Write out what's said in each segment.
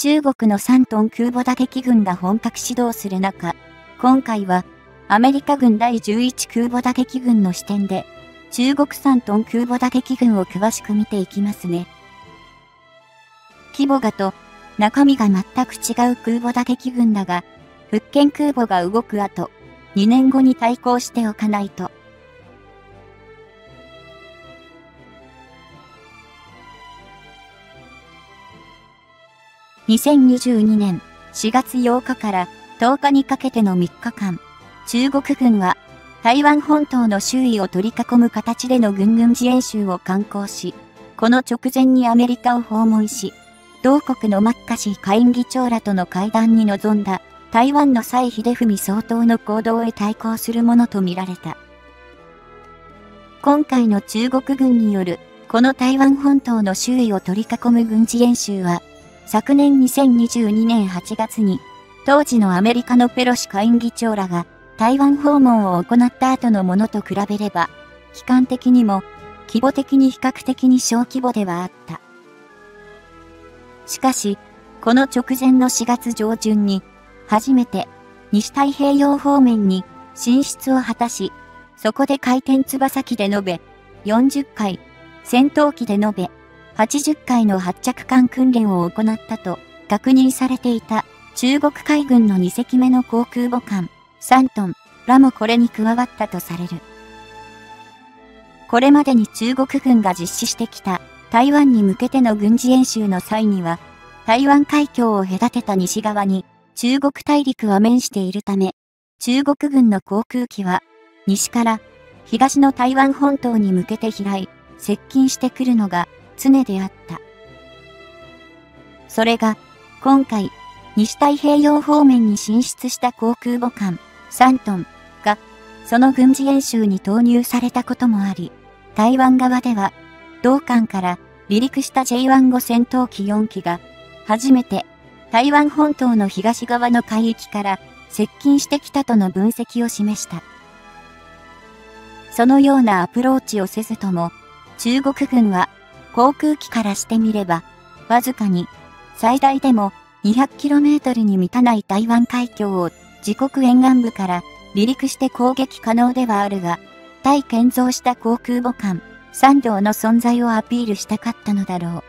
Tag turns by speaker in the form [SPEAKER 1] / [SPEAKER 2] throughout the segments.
[SPEAKER 1] 中国の3トン空母打撃軍が本格始動する中、今回はアメリカ軍第11空母打撃軍の視点で中国3トン空母打撃軍を詳しく見ていきますね。規模がと中身が全く違う空母打撃軍だが、福建空母が動く後、2年後に対抗しておかないと。2022年4月8日から10日にかけての3日間、中国軍は台湾本島の周囲を取り囲む形での軍軍事演習を敢行し、この直前にアメリカを訪問し、同国のマッカシー下院議長らとの会談に臨んだ台湾の蔡秀文総統の行動へ対抗するものとみられた。今回の中国軍によるこの台湾本島の周囲を取り囲む軍事演習は、昨年2022年8月に、当時のアメリカのペロシ下院議長らが台湾訪問を行った後のものと比べれば、期間的にも、規模的に比較的に小規模ではあった。しかし、この直前の4月上旬に、初めて西太平洋方面に進出を果たし、そこで回転翼機で延べ40回、戦闘機で延べ80回の発着艦訓練を行ったと確認されていた中国海軍の2隻目の航空母艦3トンらもこれに加わったとされる。これまでに中国軍が実施してきた台湾に向けての軍事演習の際には、台湾海峡を隔てた西側に中国大陸は面しているため、中国軍の航空機は、西から東の台湾本島に向けて飛来、接近してくるのが常であった。それが、今回、西太平洋方面に進出した航空母艦、3トンが、その軍事演習に投入されたこともあり、台湾側では、同艦から離陸した J15 戦闘機4機が、初めて台湾本島の東側の海域から接近してきたとの分析を示した。そのようなアプローチをせずとも、中国軍は航空機からしてみれば、わずかに最大でも 200km に満たない台湾海峡を自国沿岸部から離陸して攻撃可能ではあるが、対建造した航空母艦、三両の存在をアピールしたかったのだろう。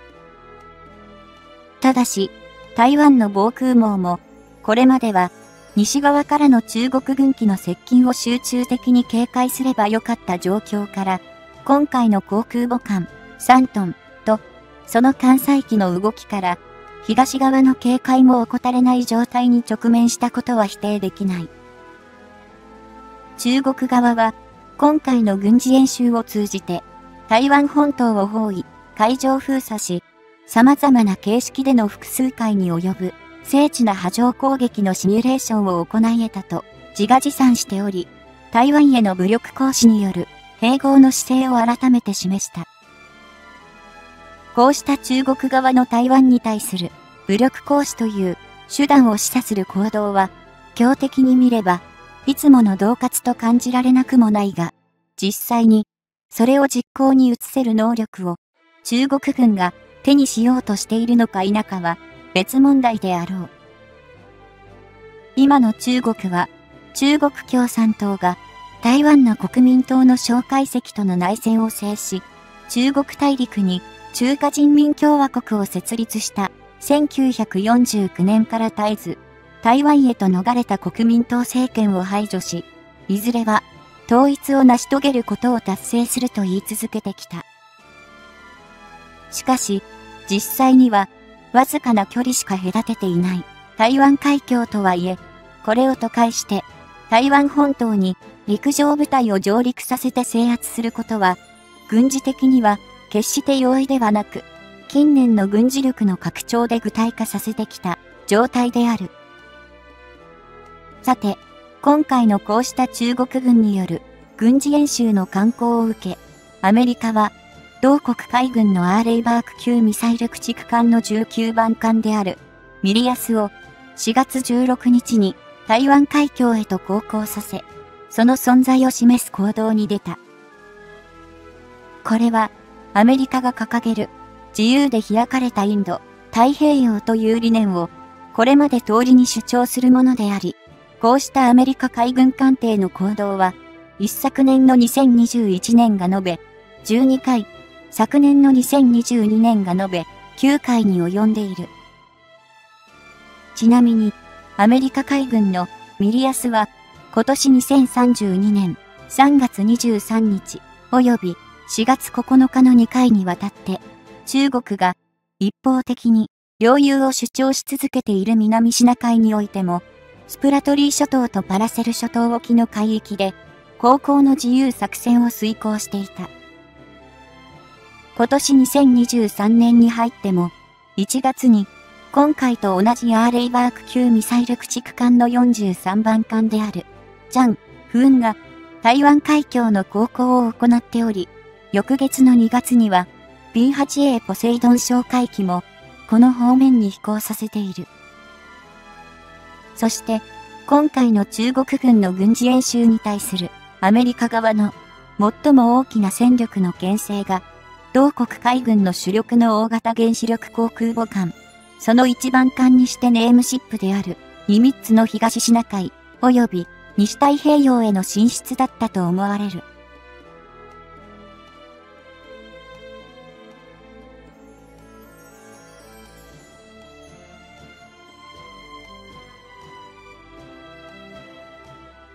[SPEAKER 1] ただし、台湾の防空網も、これまでは、西側からの中国軍機の接近を集中的に警戒すればよかった状況から、今回の航空母艦、3トンと、その艦載機の動きから、東側の警戒も怠れない状態に直面したことは否定できない。中国側は、今回の軍事演習を通じて、台湾本島を包囲、海上封鎖し、様々な形式での複数回に及ぶ精緻な波状攻撃のシミュレーションを行い得たと自画自賛しており、台湾への武力行使による併合の姿勢を改めて示した。こうした中国側の台湾に対する武力行使という手段を示唆する行動は、強敵に見れば、いつもの恫喝と感じられなくもないが、実際に、それを実行に移せる能力を、中国軍が手にしようとしているのか否かは別問題であろう。今の中国は中国共産党が台湾の国民党の蒋介石との内戦を制し、中国大陸に中華人民共和国を設立した1949年から絶えず、台湾へと逃れた国民党政権を排除し、いずれは統一を成し遂げることを達成すると言い続けてきた。しかし、実際には、わずかな距離しか隔てていない台湾海峡とはいえ、これを都会して、台湾本島に陸上部隊を上陸させて制圧することは、軍事的には決して容易ではなく、近年の軍事力の拡張で具体化させてきた状態である。さて、今回のこうした中国軍による軍事演習の観光を受け、アメリカは同国海軍のアーレイバーク級ミサイル駆逐艦の19番艦であるミリアスを4月16日に台湾海峡へと航行させ、その存在を示す行動に出た。これはアメリカが掲げる自由で開かれたインド太平洋という理念をこれまで通りに主張するものであり、こうしたアメリカ海軍艦艇の行動は、一昨年の2021年が延べ12回、昨年の2022年が延べ9回に及んでいる。ちなみに、アメリカ海軍のミリアスは、今年2032年3月23日及び4月9日の2回にわたって、中国が一方的に領有を主張し続けている南シナ海においても、スプラトリー諸島とパラセル諸島沖の海域で、航行の自由作戦を遂行していた。今年2023年に入っても、1月に今回と同じアーレイバーク級ミサイル駆逐艦の43番艦である、ジャン、フーンが台湾海峡の航行を行っており、翌月の2月には B8A ポセイドン小海機もこの方面に飛行させている。そして、今回の中国軍の軍事演習に対するアメリカ側の最も大きな戦力の牽制が、同国海軍の主力の大型原子力航空母艦その一番艦にしてネームシップである、ニミッツの東シナ海、及び西太平洋への進出だったと思われる。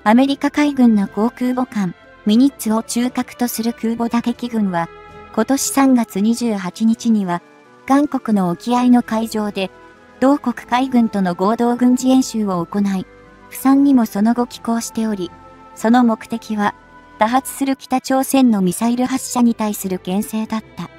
[SPEAKER 1] アメリカ海軍の航空母艦、ミニッツを中核とする空母打撃軍は、今年3月28日には、韓国の沖合の海上で、同国海軍との合同軍事演習を行い、釜山にもその後寄港しており、その目的は、多発する北朝鮮のミサイル発射に対する牽制だった。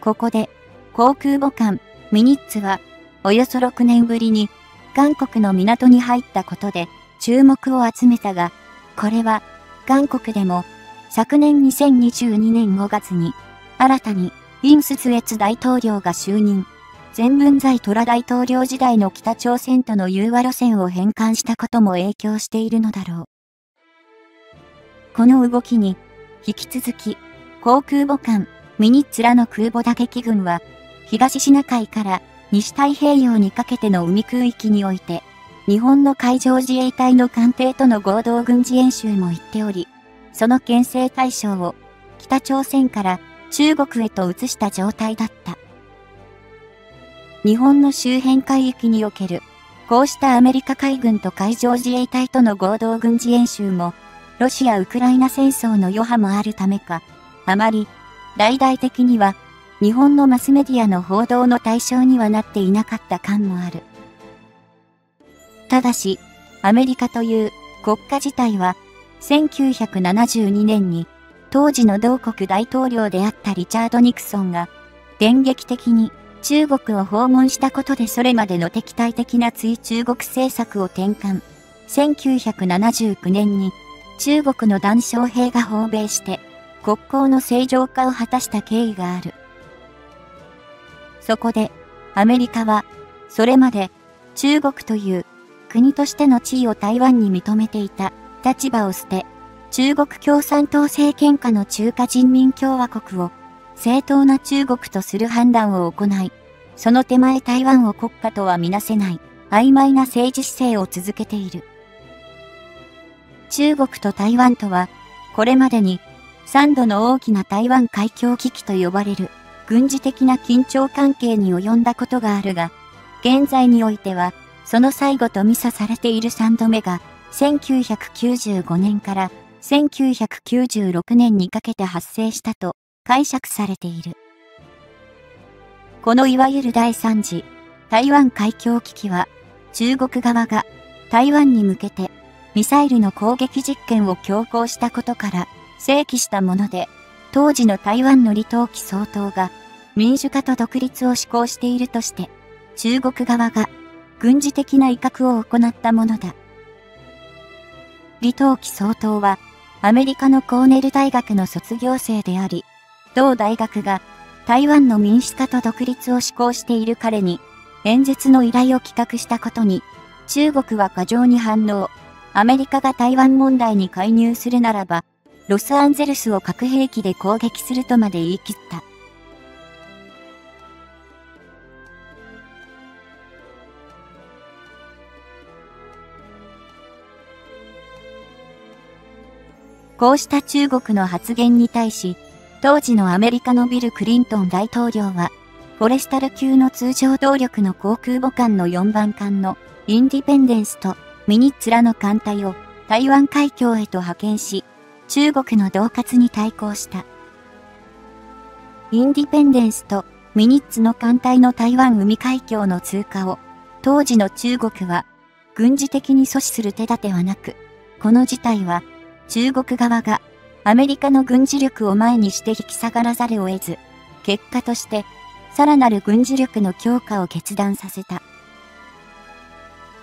[SPEAKER 1] ここで、航空母艦、ミニッツは、およそ6年ぶりに、韓国の港に入ったことで、注目を集めたが、これは、韓国でも、昨年2022年5月に、新たに、インスツエツ大統領が就任。全文在トラ大統領時代の北朝鮮との融和路線を変換したことも影響しているのだろう。この動きに、引き続き、航空母艦、ミニッツらの空母打撃軍は、東シナ海から西太平洋にかけての海空域において、日本の海上自衛隊の艦艇との合同軍事演習も行っており、その牽制対象を北朝鮮から中国へと移した状態だった。日本の周辺海域における、こうしたアメリカ海軍と海上自衛隊との合同軍事演習も、ロシア・ウクライナ戦争の余波もあるためか、あまり、大々的には、日本のマスメディアの報道の対象にはなっていなかった感もある。ただし、アメリカという国家自体は、1972年に当時の同国大統領であったリチャード・ニクソンが、電撃的に中国を訪問したことでそれまでの敵対的な追中国政策を転換。1979年に中国の談笑兵が訪米して国交の正常化を果たした経緯がある。そこでアメリカはそれまで中国という国としての地位を台湾に認めていた立場を捨て中国共産党政権下の中華人民共和国を正当な中国とする判断を行い、その手前台湾を国家とはみなせない曖昧な政治姿勢を続けている。中国と台湾とは、これまでに3度の大きな台湾海峡危機と呼ばれる軍事的な緊張関係に及んだことがあるが、現在においては、その最後とミサされている3度目が、1995年から1996年にかけて発生したと解釈されている。このいわゆる第3次台湾海峡危機は中国側が台湾に向けてミサイルの攻撃実験を強行したことから正規したもので当時の台湾の李登輝総統が民主化と独立を施行しているとして中国側が軍事的な威嚇を行ったものだ。李登輝総統はアメリカのコーネル大学の卒業生であり、同大学が台湾の民主化と独立を施行している彼に演説の依頼を企画したことに、中国は過剰に反応。アメリカが台湾問題に介入するならば、ロサンゼルスを核兵器で攻撃するとまで言い切った。こうした中国の発言に対し、当時のアメリカのビル・クリントン大統領は、フォレスタル級の通常動力の航空母艦の4番艦のインディペンデンスとミニッツらの艦隊を台湾海峡へと派遣し、中国の恫喝に対抗した。インディペンデンスとミニッツの艦隊の台湾海海峡の通過を、当時の中国は軍事的に阻止する手立てはなく、この事態は中国側がアメリカの軍事力を前にして引き下がらざるを得ず、結果としてさらなる軍事力の強化を決断させた。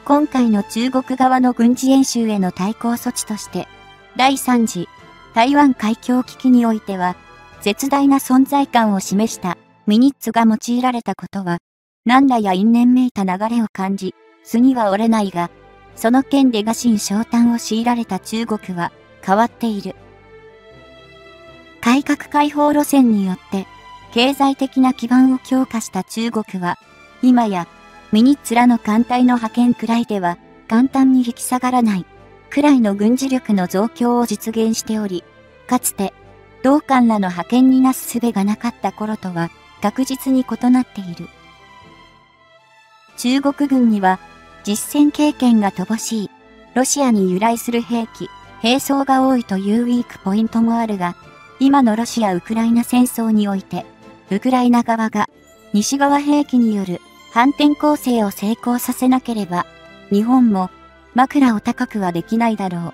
[SPEAKER 1] 今回の中国側の軍事演習への対抗措置として、第3次台湾海峡危機においては、絶大な存在感を示したミニッツが用いられたことは、何らや因縁めいた流れを感じ、巣には折れないが、その件で餓心昇胆を強いられた中国は変わっている。改革開放路線によって経済的な基盤を強化した中国は、今やミニッツらの艦隊の派遣くらいでは簡単に引き下がらないくらいの軍事力の増強を実現しており、かつて同艦らの派遣になす術がなかった頃とは確実に異なっている。中国軍には実戦経験が乏しい、ロシアに由来する兵器、兵装が多いというウィークポイントもあるが、今のロシア・ウクライナ戦争において、ウクライナ側が西側兵器による反転攻勢を成功させなければ、日本も枕を高くはできないだろう。